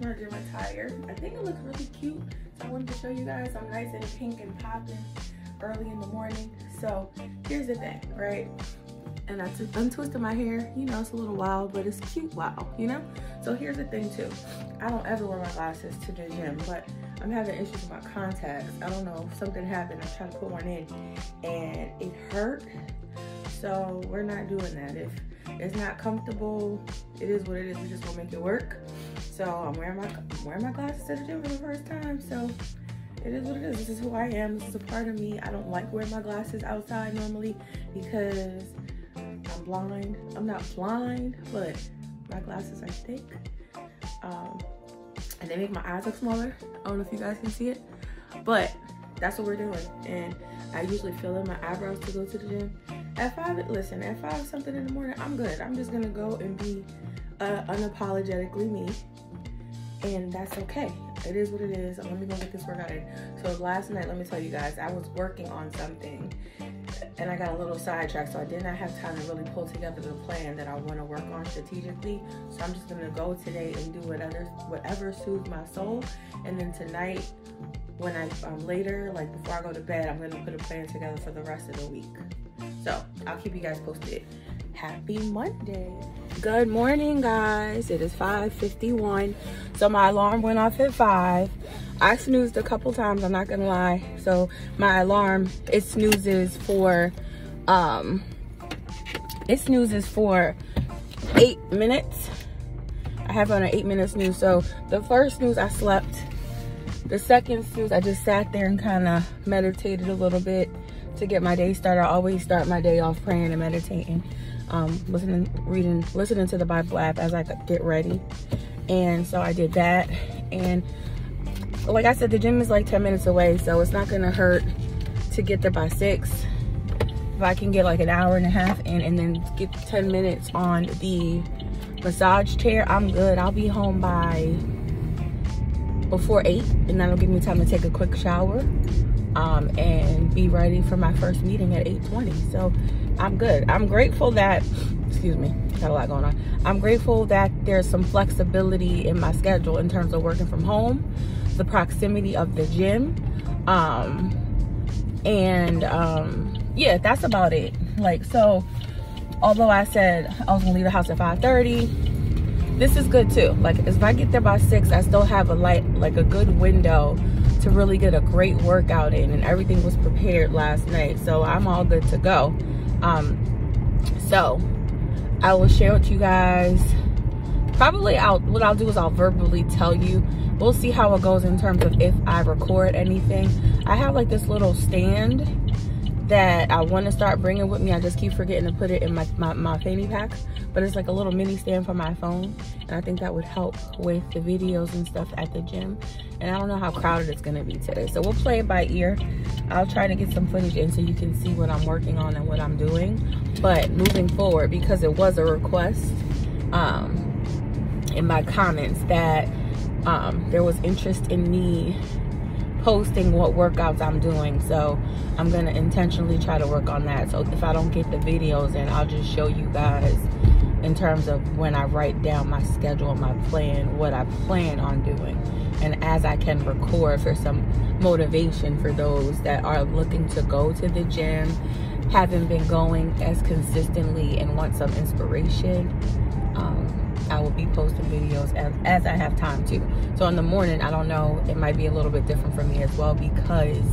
here's my gym attire. I think it looks really cute. So I wanted to show you guys. I'm nice and pink and popping early in the morning. So here's the thing, right? And I untwisted my hair. You know, it's a little wild, but it's cute wild, you know? So here's the thing too. I don't ever wear my glasses to the gym, but I'm having issues with my contacts. I don't know, if something happened. I'm trying to put one in and it hurt. So we're not doing that. If it's not comfortable, it is what it is. We just gonna make it work. So I'm wearing my wearing my glasses to the gym for the first time. So it is what it is. This is who I am. This is a part of me. I don't like wearing my glasses outside normally because I'm blind. I'm not blind, but my glasses are thick. Um, and they make my eyes look smaller. I don't know if you guys can see it, but that's what we're doing. And I usually fill in my eyebrows to go to the gym. At five, listen, at five something in the morning, I'm good. I'm just gonna go and be uh, unapologetically me. And that's okay. It is what it is. Let me go get this workout in. So last night, let me tell you guys, I was working on something and I got a little sidetracked, so I did not have time to really pull together the plan that I want to work on strategically. So I'm just gonna go today and do whatever whatever soothes my soul, and then tonight, when I um, later, like before I go to bed, I'm gonna put a plan together for the rest of the week. So I'll keep you guys posted. Happy Monday. Good morning, guys. It is 5:51. So my alarm went off at five. I snoozed a couple times, I'm not gonna lie. So my alarm, it snoozes for, um, it snoozes for eight minutes. I have on an eight minute snooze. So the first snooze I slept. The second snooze, I just sat there and kind of meditated a little bit to get my day started. I always start my day off praying and meditating, um, listening, reading, listening to the Bible app as I get ready. And so I did that. And like I said, the gym is like 10 minutes away, so it's not gonna hurt to get there by six. If I can get like an hour and a half in and then get 10 minutes on the massage chair, I'm good. I'll be home by before eight and that'll give me time to take a quick shower um, and be ready for my first meeting at 8.20. So I'm good. I'm grateful that, excuse me, got a lot going on. I'm grateful that there's some flexibility in my schedule in terms of working from home the proximity of the gym. Um, and um, yeah, that's about it. Like, so although I said I was gonna leave the house at 5:30, this is good too. Like, if I get there by six, I still have a light, like a good window to really get a great workout in, and everything was prepared last night, so I'm all good to go. Um, so I will share with you guys. Probably, I'll what I'll do is I'll verbally tell you we'll see how it goes in terms of if I record anything. I have like this little stand that I want to start bringing with me. I just keep forgetting to put it in my, my, my, fanny pack. But it's like a little mini stand for my phone. And I think that would help with the videos and stuff at the gym. And I don't know how crowded it's going to be today. So we'll play it by ear. I'll try to get some footage in so you can see what I'm working on and what I'm doing. But moving forward, because it was a request um, in my comments that um, there was interest in me posting what workouts I'm doing. So I'm to intentionally try to work on that. So if I don't get the videos in, I'll just show you guys in terms of when I write down my schedule, my plan, what I plan on doing. And as I can record for some motivation for those that are looking to go to the gym, haven't been going as consistently and want some inspiration. I will be posting videos as, as I have time to. So in the morning, I don't know, it might be a little bit different for me as well because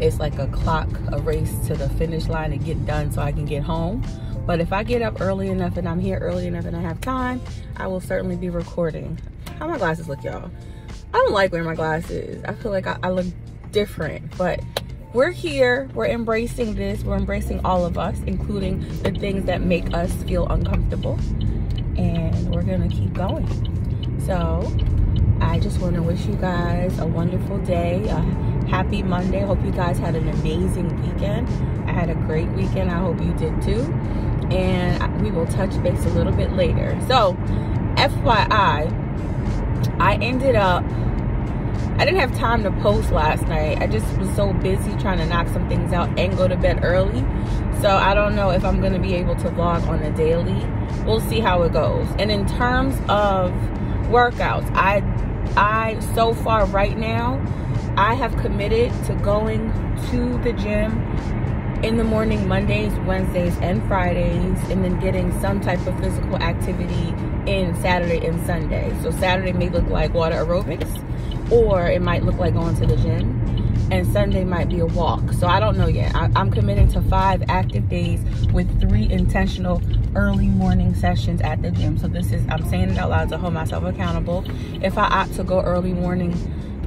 it's like a clock, a race to the finish line and get done so I can get home. But if I get up early enough and I'm here early enough and I have time, I will certainly be recording. How my glasses look, y'all? I don't like wearing my glasses. I feel like I, I look different, but we're here, we're embracing this, we're embracing all of us, including the things that make us feel uncomfortable we're gonna keep going. So i just want to wish you guys a wonderful day a happy monday. Hope you guys had an amazing weekend. I had a great weekend. I hope you did too. And we will touch base a little bit later. So fyi i ended up I didn't have time to post last night. I just was so busy trying to knock some things out and go to bed early. So I don't know if I'm going to be able to vlog on a daily. We'll see how it goes. And in terms of workouts, I I, so far right now, I have committed to going to the gym in the morning Mondays, Wednesdays, and Fridays, and then getting some type of physical activity in Saturday and Sunday. So Saturday may look like water aerobics, or it might look like going to the gym, and Sunday might be a walk. So I don't know yet. I, am committing to five active days with three intentional early morning sessions at the gym. So this is, I'm saying it out loud to hold myself accountable. If I opt to go early morning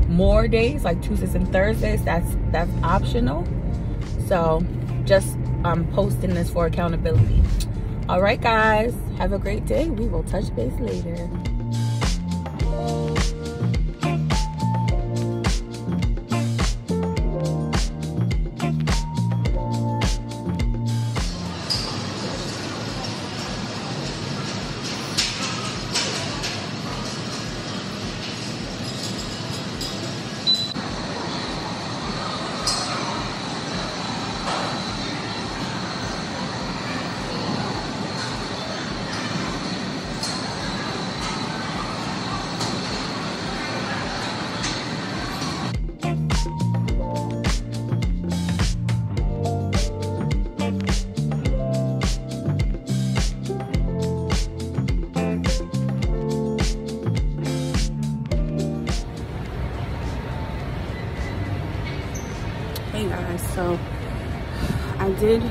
more days, like Tuesdays and Thursdays, that's that's optional. So just um, posting this for accountability. All right, guys, have a great day. We will touch base later. Did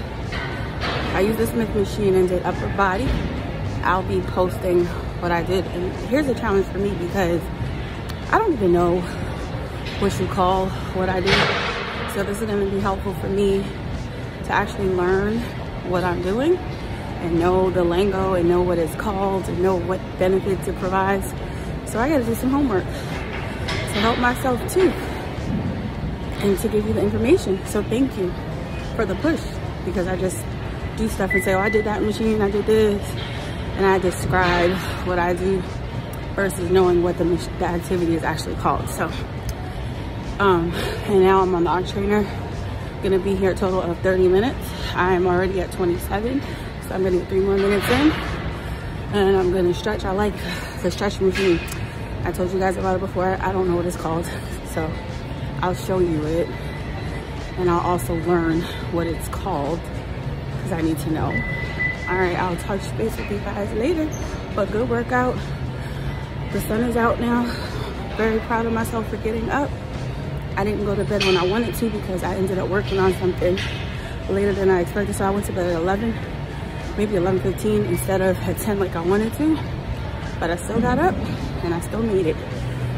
I used the Smith machine and did upper body. I'll be posting what I did. And here's a challenge for me because I don't even know what you call what I do. So this is going to be helpful for me to actually learn what I'm doing and know the lingo and know what it's called and know what benefits it provides. So I got to do some homework to help myself too and to give you the information. So thank you for the push because I just do stuff and say, oh, I did that machine, I did this, and I describe what I do versus knowing what the, the activity is actually called. So, um, and now I'm on the arch trainer. Gonna be here a total of 30 minutes. I am already at 27, so I'm gonna get three more minutes in. And I'm gonna stretch. I like the stretch machine. I told you guys about it before. I don't know what it's called, so I'll show you it and I'll also learn what it's called because I need to know. All right, I'll touch base with you guys later, but good workout. The sun is out now. Very proud of myself for getting up. I didn't go to bed when I wanted to because I ended up working on something later than I expected. So I went to bed at 11, maybe 11.15 instead of at 10 like I wanted to. But I still got up and I still made it.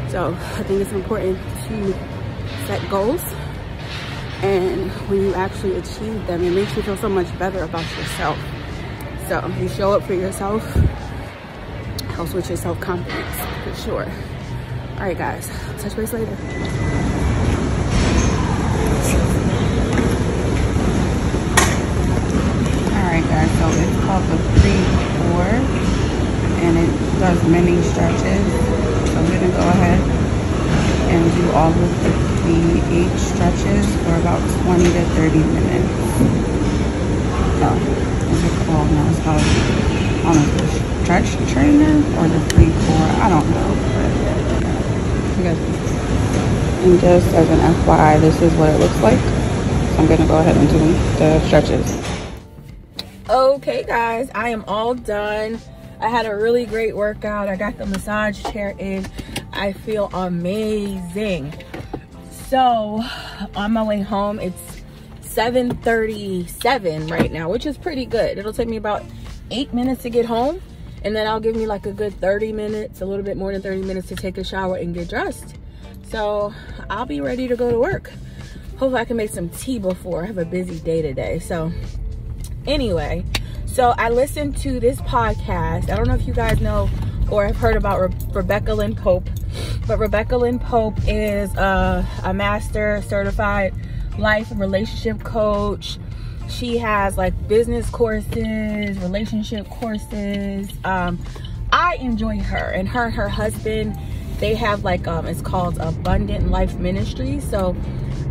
So I think it's important to set goals and when you actually achieve them it makes you feel so much better about yourself. So you show up for yourself helps with your self-confidence for sure. All right guys touch base later. All right guys so it's called the four and it does many stretches. So we're gonna go ahead and do all of the the eight stretches for about 20 to 30 minutes. So, is it called now? It's called, I don't know, the stretch trainer or the Precor. I don't know. But, and just as an FYI, this is what it looks like. So I'm going to go ahead and do the stretches. Okay, guys, I am all done. I had a really great workout. I got the massage chair in. I feel amazing so on my way home it's 7:37 right now which is pretty good. It'll take me about eight minutes to get home and then i'll give me like a good 30 minutes a little bit more than 30 minutes to take a shower and get dressed. So i'll be ready to go to work. Hopefully i can make some tea before. I have a busy day today so anyway. So i listened to this podcast. I don't know if you guys know or have heard about Re rebecca lynn pope but Rebecca Lynn Pope is a, a master certified life and relationship coach. She has like business courses, relationship courses. Um, I enjoy her and her and her husband, they have like, um, it's called Abundant Life Ministry. So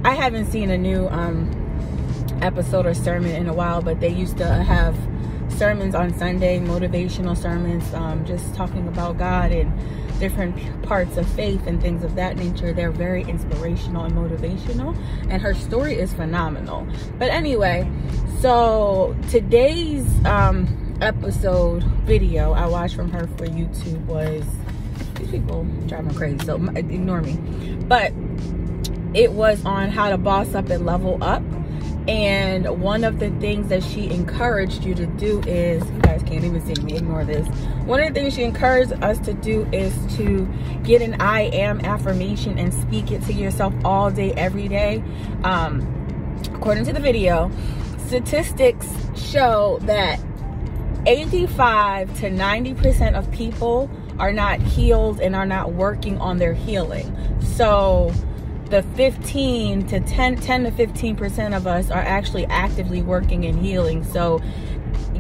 I haven't seen a new um, episode or sermon in a while, but they used to have sermons on Sunday, motivational sermons, um, just talking about God and different parts of faith and things of that nature. They're very inspirational and motivational, and her story is phenomenal. But anyway, so today's um, episode video I watched from her for YouTube was these people drive me crazy, so ignore me. But it was on how to boss up and level up and one of the things that she encouraged you to do is, you guys can't even see me, ignore this. One of the things she encouraged us to do is to get an I am affirmation and speak it to yourself all day, every day. Um, according to the video, statistics show that 85 to 90% of people are not healed and are not working on their healing. So, the 15 to 10 10 to 15 percent of us are actually actively working and healing. So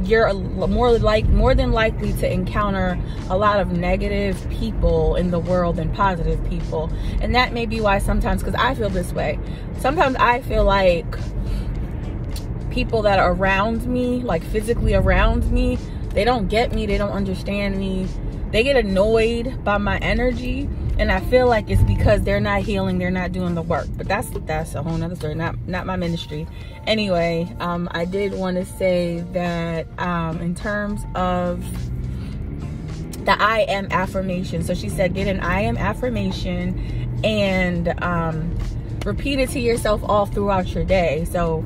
you're more like more than likely to encounter a lot of negative people in the world than positive people. And that may be why sometimes because i feel this way. Sometimes i feel like people that are around me like physically around me they don't get me they don't understand me. They get annoyed by my energy and I feel like it's because they're not healing, they're not doing the work. But that's that's a whole nother story, not not my ministry. Anyway, um, I did want to say that um, in terms of the I am affirmation. So she said, get an I am affirmation and um, repeat it to yourself all throughout your day. So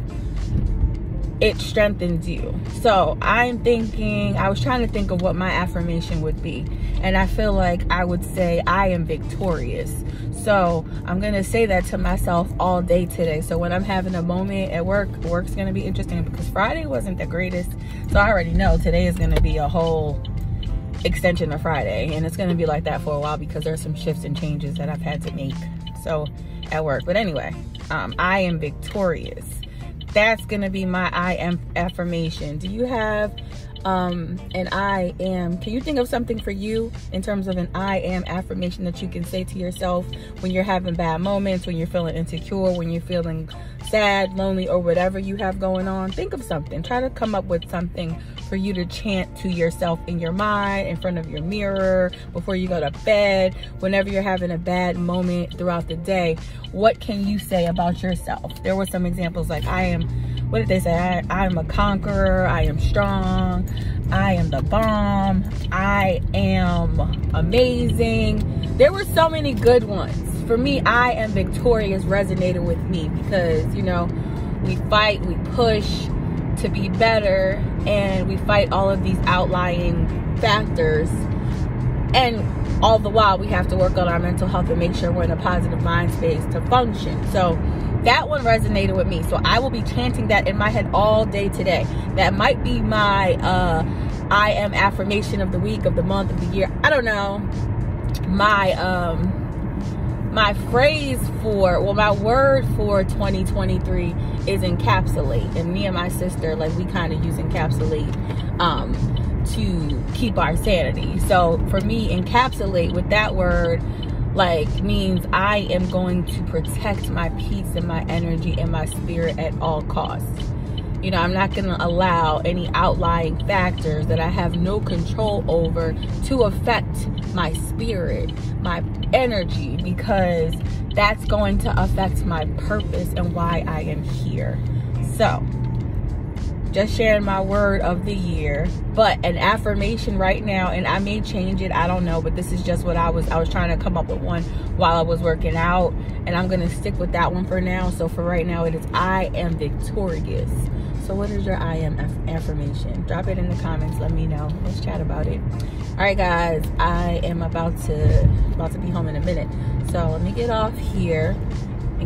it strengthens you. So I'm thinking, I was trying to think of what my affirmation would be. And I feel like I would say, I am victorious. So I'm going to say that to myself all day today. So when I'm having a moment at work, work's going to be interesting because Friday wasn't the greatest. So I already know today is going to be a whole extension of Friday. And it's going to be like that for a while because there's some shifts and changes that I've had to make. So at work. But anyway, um, I am victorious that's gonna be my I am affirmation. Do you have um an I am? Can you think of something for you in terms of an I am affirmation that you can say to yourself when you're having bad moments, when you're feeling insecure, when you're feeling sad, lonely, or whatever you have going on? Think of something. Try to come up with something for you to chant to yourself in your mind, in front of your mirror, before you go to bed, whenever you're having a bad moment throughout the day. What can you say about yourself? There were some examples like, I am, what did they say? I, I am a conqueror, I am strong, I am the bomb, I am amazing. There were so many good ones. For me, I am victorious resonated with me because, you know, we fight, we push, to be better and we fight all of these outlying factors and all the while we have to work on our mental health and make sure we're in a positive mind space to function so that one resonated with me. So i will be chanting that in my head all day today. That might be my uh i am affirmation of the week of the month of the year. I don't know. My um my phrase for well my word for 2023 is encapsulate. And me and my sister like we kind of use encapsulate um to keep our sanity. So for me encapsulate with that word like means i am going to protect my peace and my energy and my spirit at all costs you know, I'm not going to allow any outlying factors that I have no control over to affect my spirit, my energy, because that's going to affect my purpose and why I am here. So, just sharing my word of the year but an affirmation right now and i may change it i don't know but this is just what i was i was trying to come up with one while i was working out and i'm gonna stick with that one for now so for right now it is i am victorious so what is your I am affirmation? Drop it in the comments. Let me know. Let's chat about it. All right, guys. I am about to about to be home in a minute. So let me get off here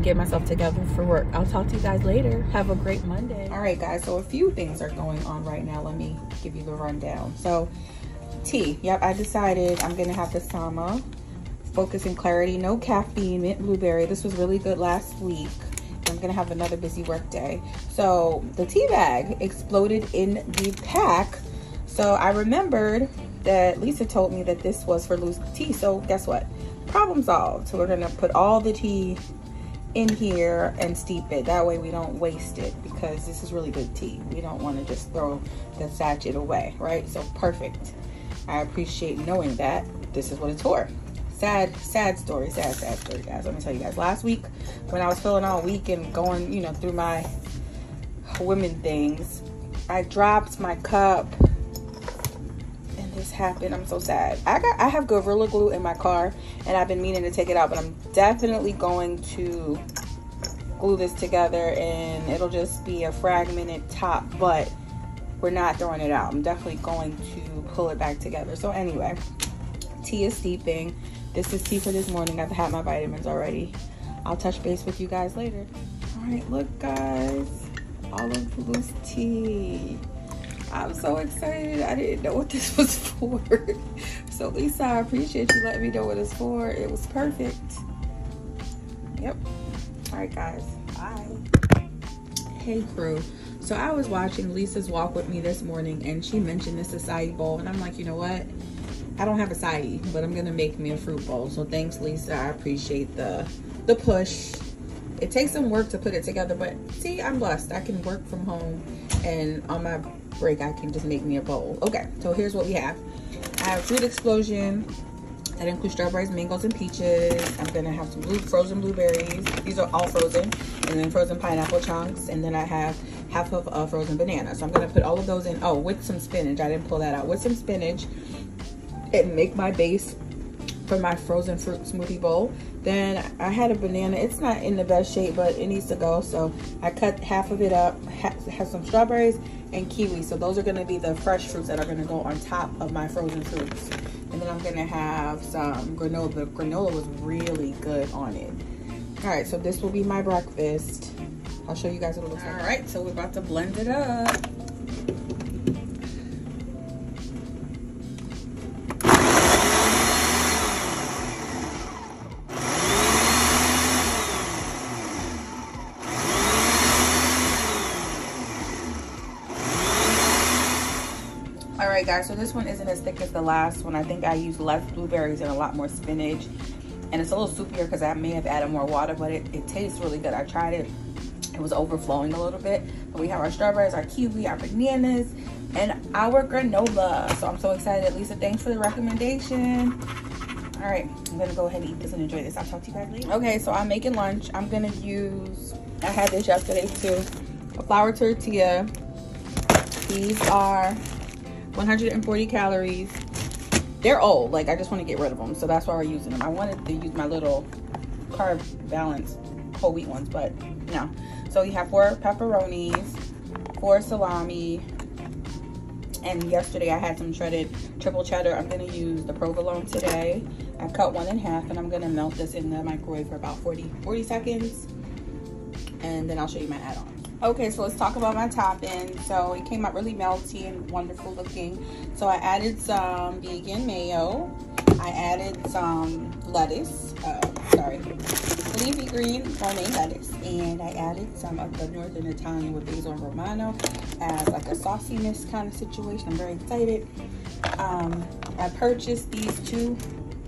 and get myself together for work. I'll talk to you guys later. Have a great Monday. All right, guys. So a few things are going on right now. Let me give you the rundown. So tea. Yep, I decided I'm gonna have the Sama Focus and Clarity, no caffeine, mint blueberry. This was really good last week. I'm gonna have another busy work day. So the tea bag exploded in the pack. So I remembered that Lisa told me that this was for loose tea. So guess what? Problem solved. So we're gonna put all the tea in here and steep it. That way we don't waste it because this is really good tea. We don't wanna just throw the sachet away, right? So perfect. I appreciate knowing that this is what it's for. sad, sad story, sad, sad story, guys. Let me tell you guys. Last week, when I was feeling all weak and going, you know, through my women things, I dropped my cup happened. I'm so sad. I got I have Gorilla Glue in my car and I've been meaning to take it out, but I'm definitely going to glue this together and it'll just be a fragmented top, but we're not throwing it out. I'm definitely going to pull it back together. So anyway, tea is steeping. This is tea for this morning. I've had my vitamins already. I'll touch base with you guys later. All right, look guys, all olive blues tea. I'm so excited. I didn't know what this was for. so Lisa, I appreciate you letting me know what it's for. It was perfect. Yep. All right, guys. Bye. Hey, crew. So I was watching Lisa's walk with me this morning and she mentioned this acai bowl and I'm like, you know what? I don't have acai, but I'm gonna make me a fruit bowl. So thanks, Lisa. I appreciate the the push. It takes some work to put it together, but see, I'm blessed. I can work from home and on my break, I can just make me a bowl. Okay, so here's what we have. I have Fruit Explosion, that includes strawberries, mangoes, and peaches. I'm gonna have some blue frozen blueberries. These are all frozen. And then frozen pineapple chunks. And then I have half of a frozen banana. So I'm gonna put all of those in. Oh, with some spinach. I didn't pull that out. With some spinach and make my base for my frozen fruit smoothie bowl. Then I had a banana. It's not in the best shape, but it needs to go. So I cut half of it up, have some strawberries and kiwi. So those are gonna be the fresh fruits that are gonna go on top of my frozen fruits. And then I'm gonna have some granola. The granola was really good on it. All right, so this will be my breakfast. I'll show you guys what it looks like. All right, so we're about to blend it up. Right guys so this one isn't as thick as the last one. I think i used less blueberries and a lot more spinach. And it's a little soupier because i may have added more water but it, it tastes really good. I tried it. It was overflowing a little bit. But we have our strawberries our kiwi our bananas and our granola. So i'm so excited. Lisa thanks for the recommendation. All right i'm gonna go ahead and eat this and enjoy this. I'll talk to you guys later. Okay so i'm making lunch. I'm gonna use i had this yesterday too a flour tortilla. These are 140 calories. They're old. Like, I just want to get rid of them. So that's why we're using them. I wanted to use my little carb balance whole wheat ones, but no. So we have four pepperonis, four salami, and yesterday I had some shredded triple cheddar. I'm gonna use the provolone today. I cut one in half and I'm gonna melt this in the microwave for about 40, 40 seconds. And then I'll show you my add-on. Okay, so let's talk about my topping. So it came out really melty and wonderful looking. So I added some vegan mayo. I added some lettuce, uh, sorry, leafy green romaine lettuce. And I added some of the Northern Italian with basil and romano as like a sauciness kind of situation. I'm very excited. Um, I purchased these two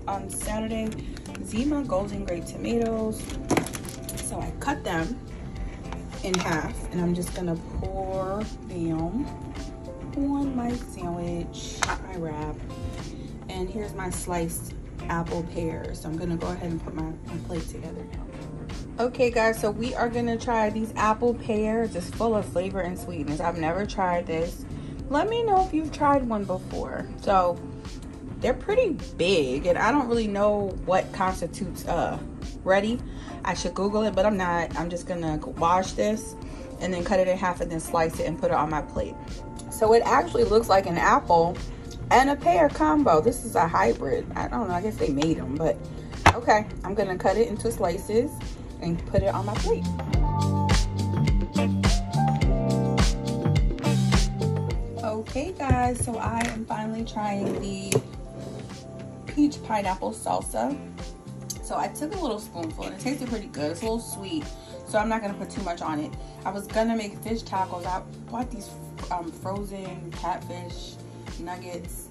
on Saturday. Zima Golden Grape Tomatoes. So I cut them in half and I'm just gonna pour them on my sandwich, my wrap. And here's my sliced apple pear. So I'm gonna go ahead and put my, my plate together now. Okay guys, so we are gonna try these apple pears. It's full of flavor and sweetness. I've never tried this. Let me know if you've tried one before. So they're pretty big and I don't really know what constitutes uh ready. I should Google it, but I'm not. I'm just gonna wash this and then cut it in half and then slice it and put it on my plate. So it actually looks like an apple and a pear combo. This is a hybrid. I don't know, I guess they made them, but okay. I'm gonna cut it into slices and put it on my plate. Okay guys, so I am finally trying the peach pineapple salsa. So I took a little spoonful and it tasted pretty good. It's a little sweet, so I'm not gonna put too much on it. I was gonna make fish tacos. I bought these um, frozen catfish nuggets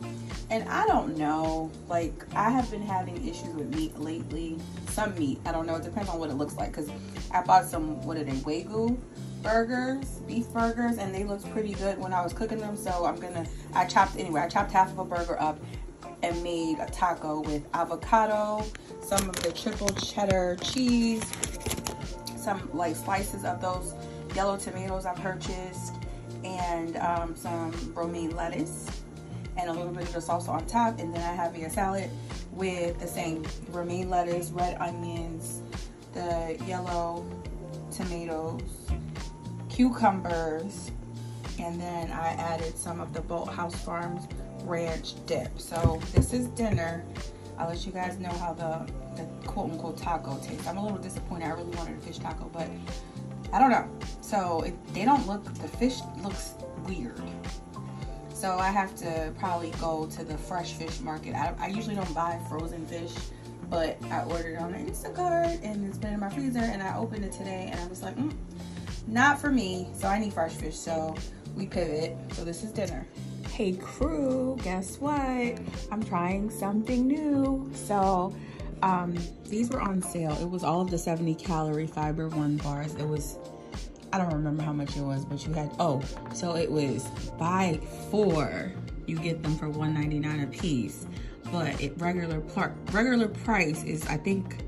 and I don't know like I have been having issues with meat lately some meat I don't know it depends on what it looks like because I bought some what are they wagyu burgers beef burgers and they looked pretty good when I was cooking them so I'm gonna I chopped anyway I chopped half of a burger up and made a taco with avocado, some of the triple cheddar cheese, some like slices of those yellow tomatoes I purchased, and um, some romaine lettuce, and a little bit of the salsa on top. And then I have a salad with the same romaine lettuce, red onions, the yellow tomatoes, cucumbers, and then I added some of the Bolthouse Farms ranch dip. So this is dinner. I'll let you guys know how the, the quote unquote taco tastes. I'm a little disappointed. I really wanted a fish taco, but I don't know. So it, they don't look, the fish looks weird. So I have to probably go to the fresh fish market. I, I usually don't buy frozen fish, but I ordered on Instacart and it's been in my freezer and I opened it today and I was like, mm, not for me. So I need fresh fish. So we pivot. So this is dinner. Hey crew, guess what? I'm trying something new. So um, these were on sale. It was all of the 70 calorie fiber one bars. It was, I don't remember how much it was, but you had, oh, so it was buy four, you get them for 1.99 a piece. But it regular part regular price is I think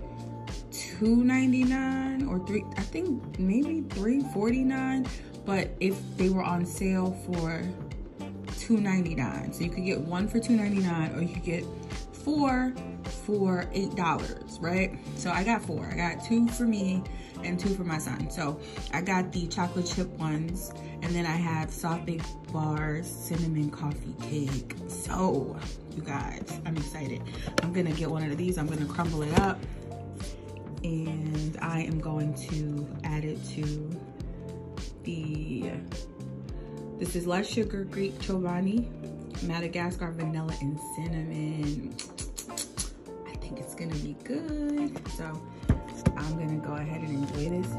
2.99 or three, I think maybe 3.49 but if they were on sale for $2.99. So you could get one for $2.99 or you could get four for $8, right? So I got four. I got two for me and two for my son. So I got the chocolate chip ones and then I have soft baked bars, cinnamon coffee cake. So you guys, I'm excited. I'm gonna get one of these. I'm gonna crumble it up and I am going to add it to the, this is less sugar Greek Chobani, Madagascar vanilla and cinnamon. I think it's gonna be good. So I'm gonna go ahead and enjoy this.